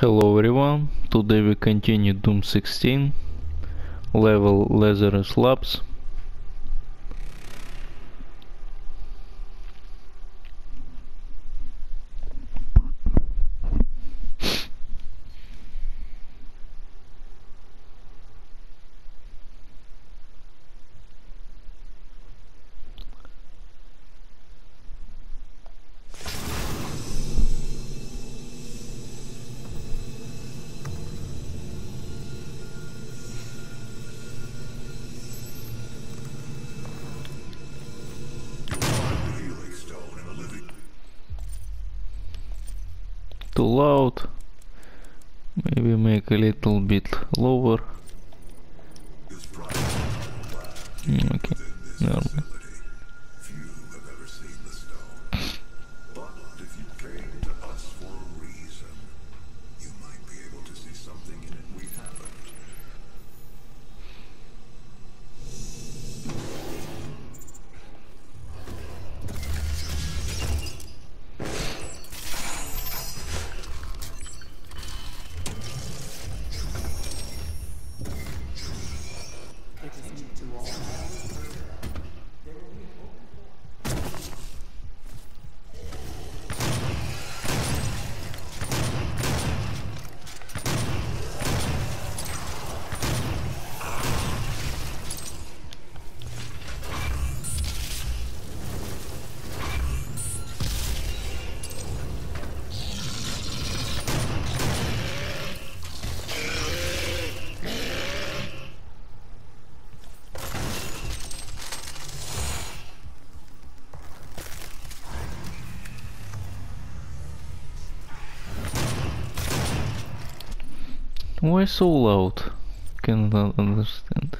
Hello everyone, today we continue Doom 16, level Lazarus Labs. Why so loud? Cannot understand.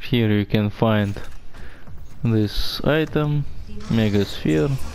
Here you can find this item, Megasphere.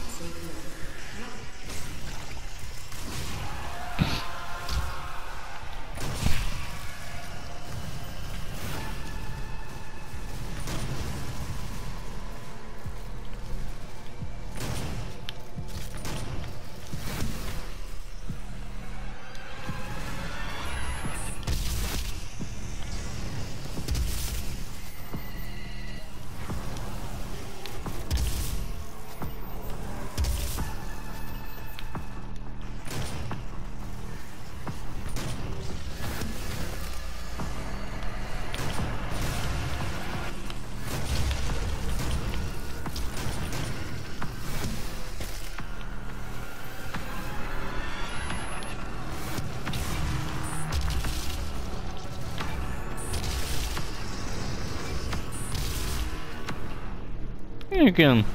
You can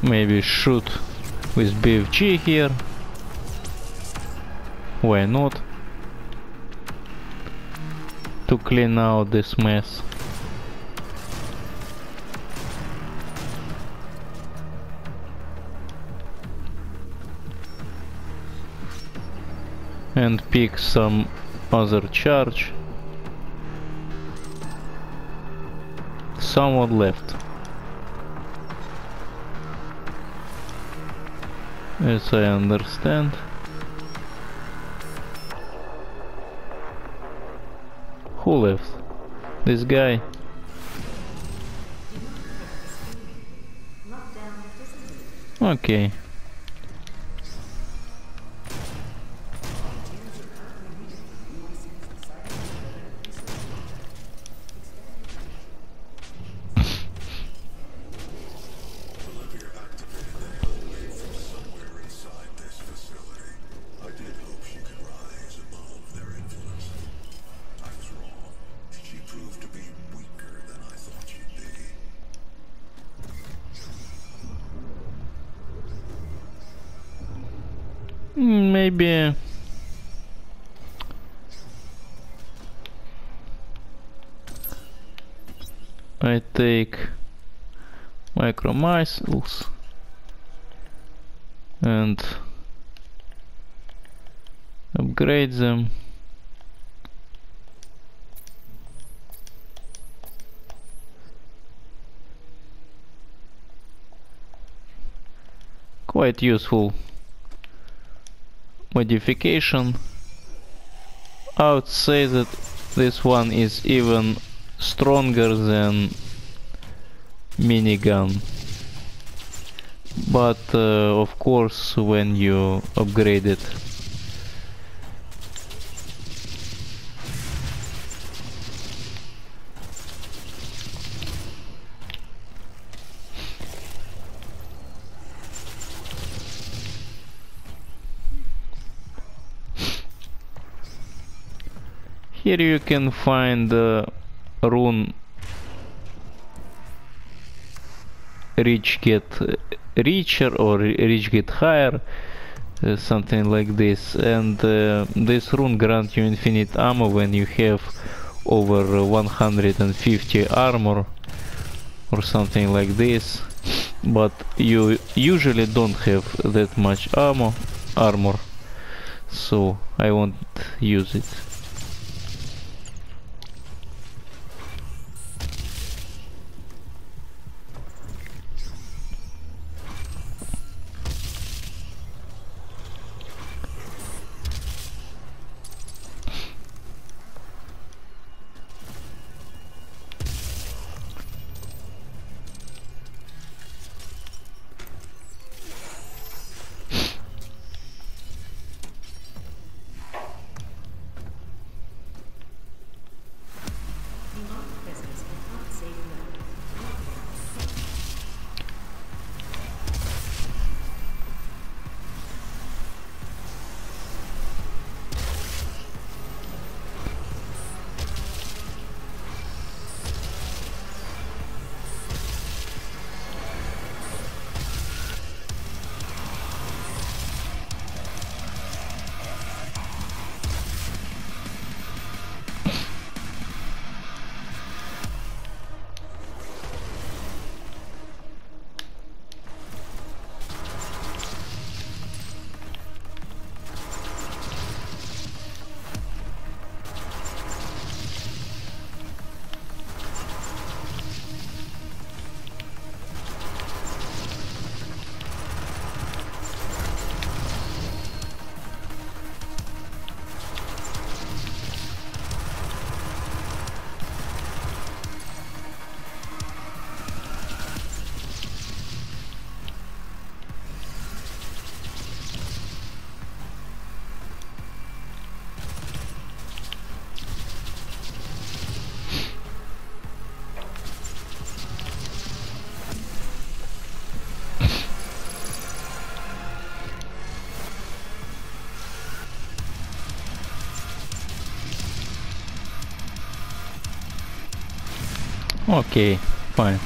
maybe shoot with BFG here. Why not? To clean out this mess. And pick some other charge. Someone left. Yes, I understand. Who left? This guy? Okay. maybe I take micro missiles and upgrade them. Quite useful modification. I would say that this one is even stronger than minigun but uh, of course when you upgrade it Here you can find uh, rune reach get richer or reach get higher uh, something like this. And uh, this rune grants you infinite ammo when you have over 150 armor or something like this. But you usually don't have that much ammo armor. So I won't use it Okay, fine.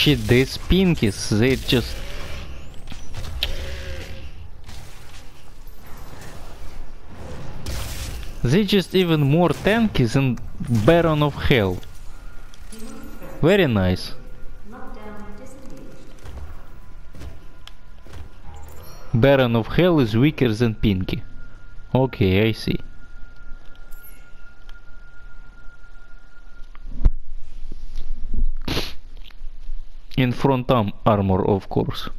Shit, these pinkies, they just... They just even more tanky than Baron of Hell. Very nice. Baron of Hell is weaker than Pinky. Okay, I see. in front arm armor of course.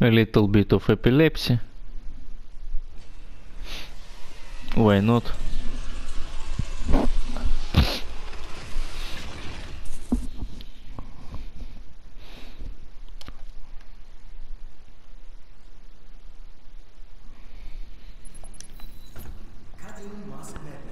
A little bit of epilepsy. Why not? ますね。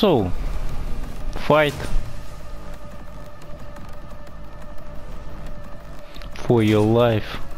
so. Fight. For your life.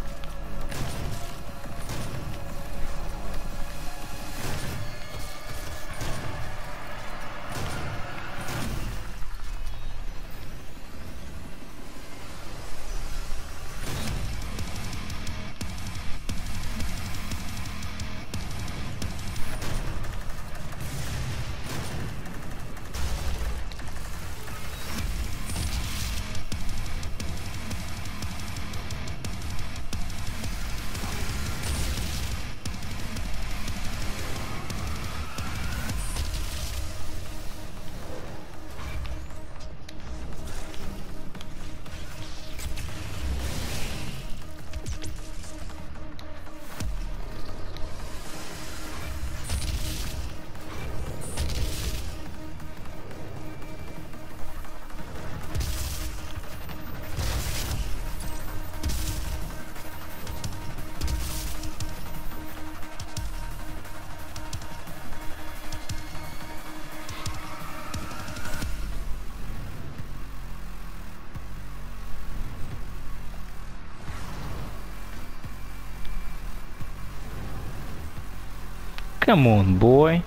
Come on, boy.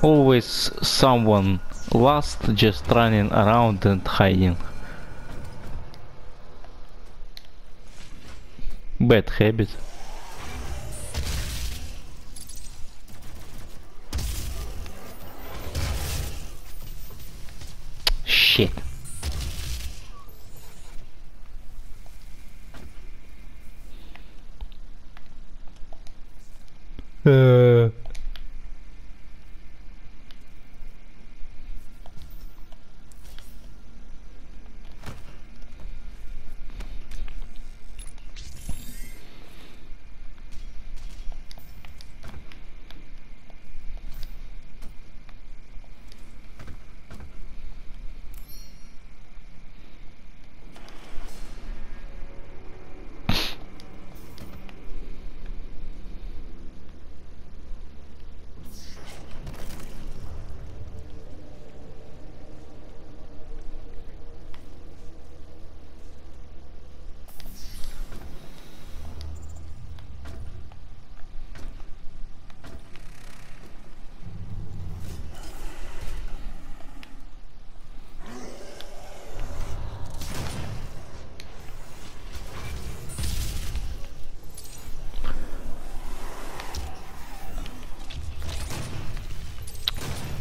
Always someone lost just running around and hiding. Bad habit.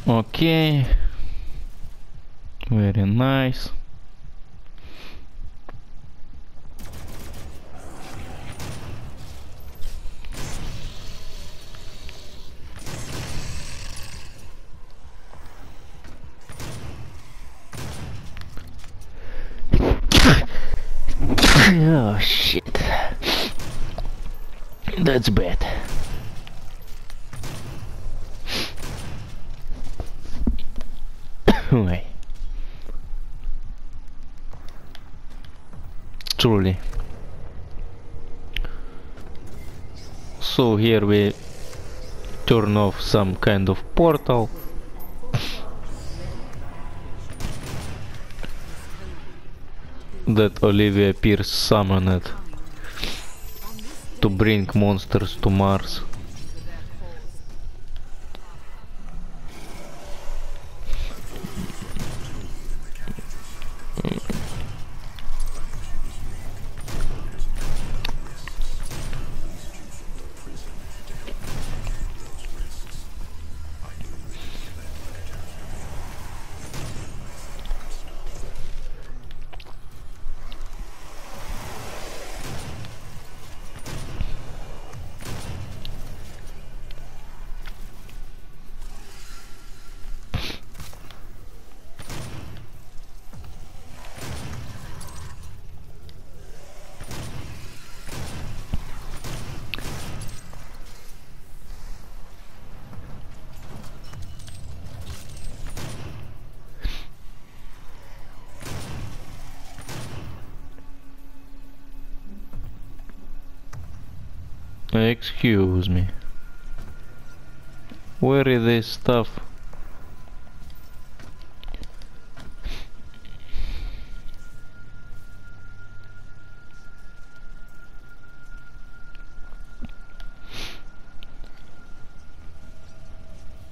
Okay. Very nice. oh shit. That's bad. Truly. So here we turn off some kind of portal. that Olivia Pierce summoned to bring monsters to Mars. Excuse me. Where is this stuff?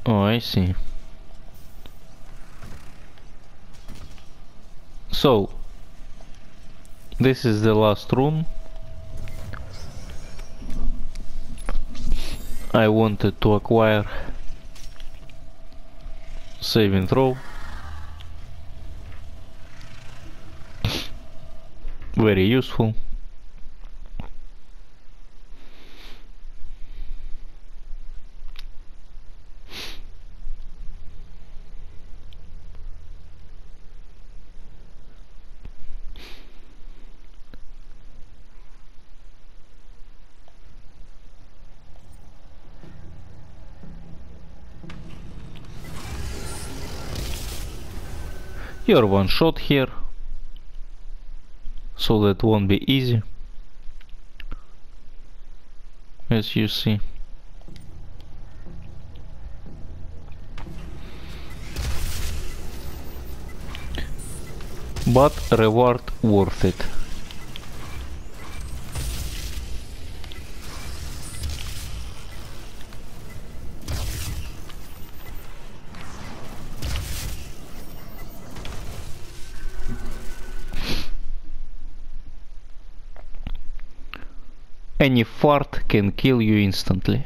Oh, I see. So, this is the last room. I wanted to acquire saving throw. Very useful. You're one shot here. So that won't be easy. As you see. But reward worth it. Any fart can kill you instantly.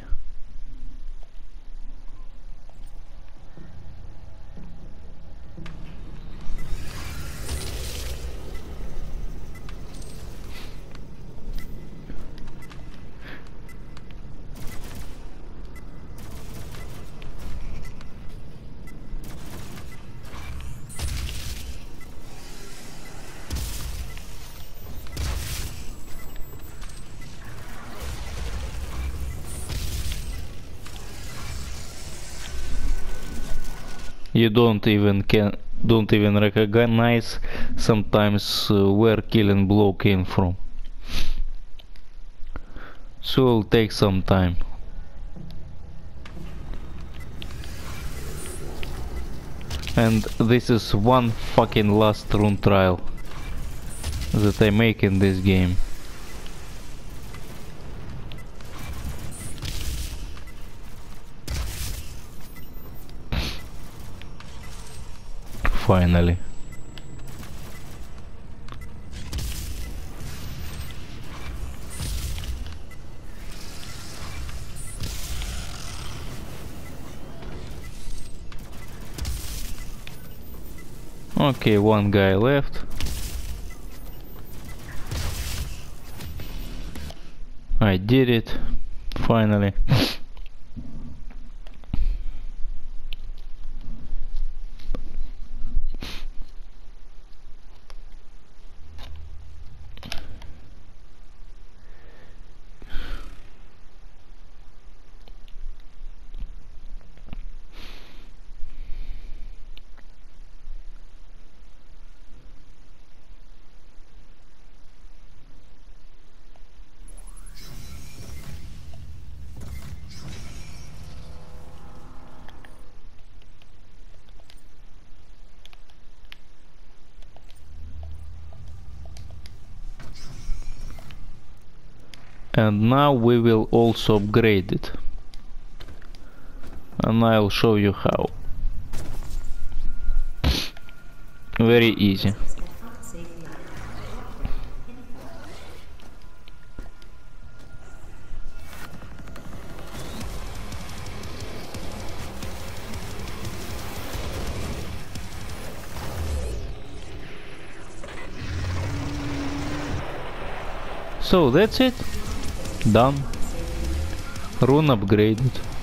Don't even can don't even recognize sometimes uh, where killing blow came from. So it'll take some time. And this is one fucking last rune trial that I make in this game finally. Okay, one guy left. I did it. Finally. and now we will also upgrade it. And I'll show you how. Very easy. So that's it done rune upgraded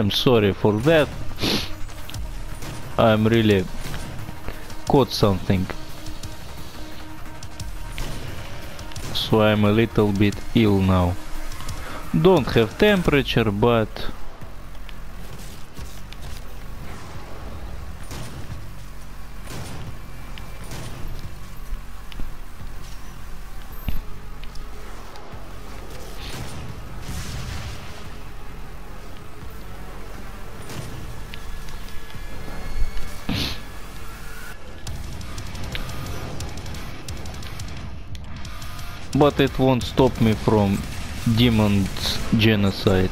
I'm sorry for that. I'm really caught something. So I'm a little bit ill now. Don't have temperature, but but it won't stop me from demon's genocide.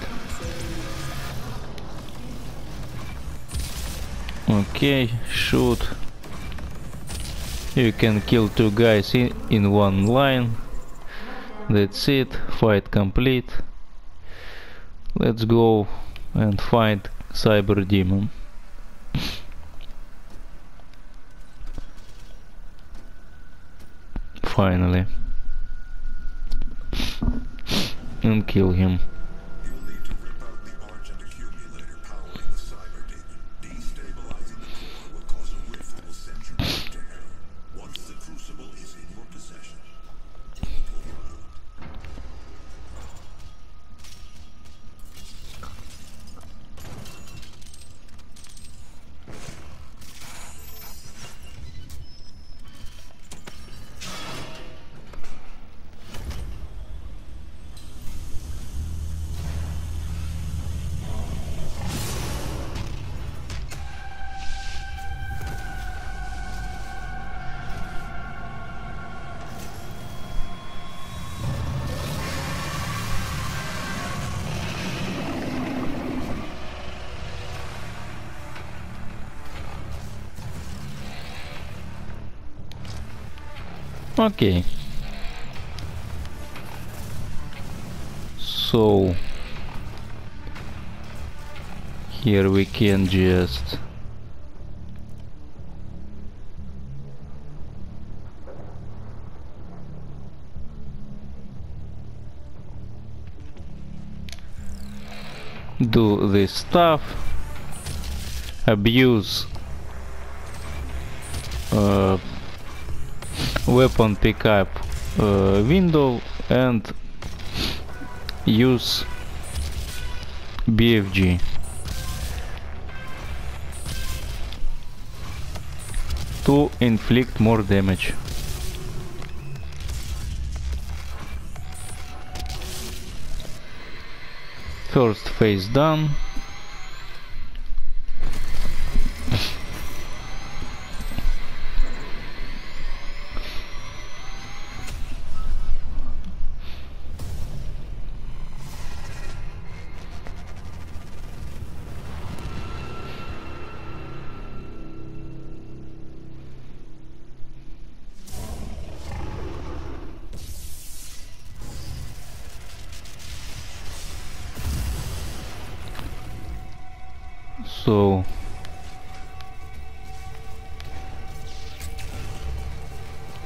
Okay, shoot. You can kill two guys in, in one line. That's it, fight complete. Let's go and find Cyberdemon. Finally and kill him. Okay. So here we can just do this stuff abuse uh, weapon pickup uh, window and use BFG to inflict more damage. First phase done. So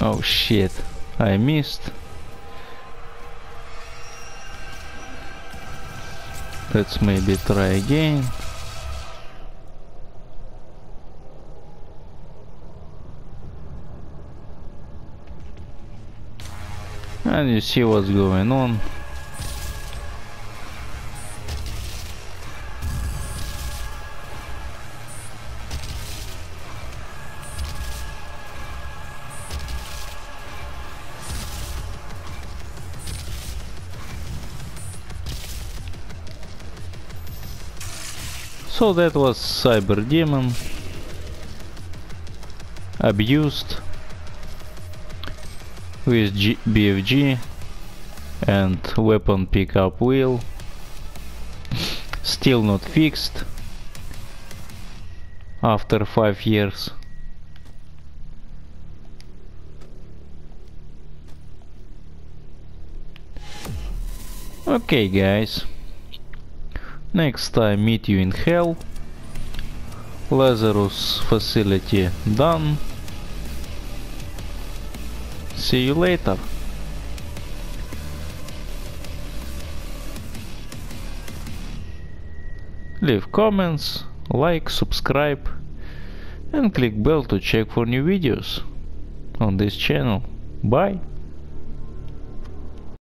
Oh shit, I missed. Let's maybe try again. And you see what's going on. So that was Cyberdemon. Abused. With G BFG and weapon pickup wheel. Still not fixed. After 5 years. Okay guys Next time meet you in hell. Lazarus facility done. See you later. Leave comments, like, subscribe and click bell to check for new videos on this channel. Bye!